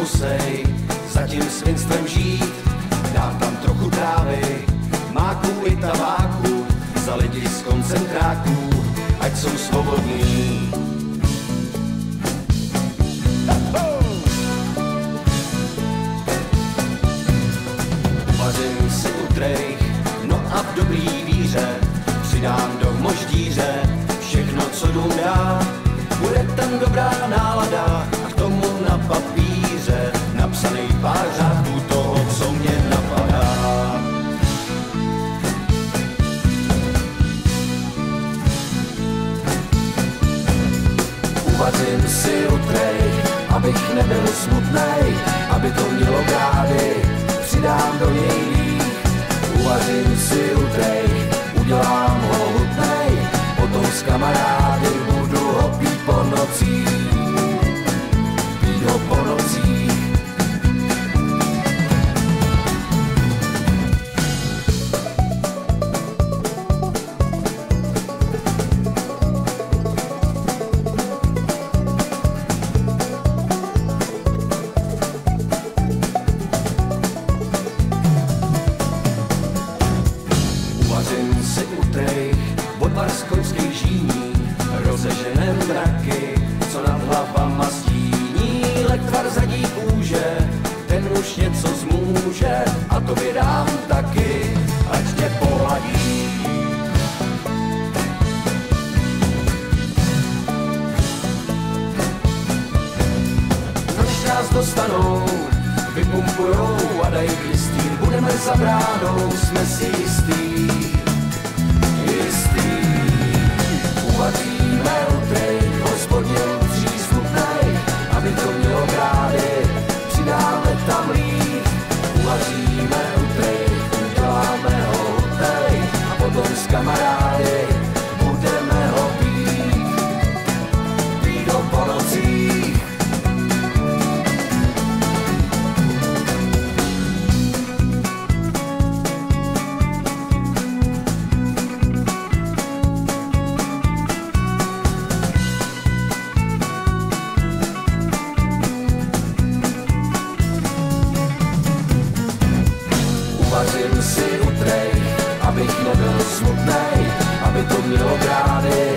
musej za tím svinstvem žít. Dám tam trochu trávy, máků i tabáku, za lidi z koncentráků, ať jsou svobodní. Uvařím si u trejch, no a v dobrý víře přidám do moždíře všechno, co dům. Bude tam dobrá nálada a k tomu na papíře napsaný pár řádků toho, co mě napadá. Uvařím si u trejch, abych nebyl smutnej, aby to mělo grády, přidám do něj. Uvařím si u dostanou, vypumpujou a dají klistýr, budeme za bránou, jsme si jistý, Uvařím si u trejch, abych nebyl smutnej, aby to mělo grády,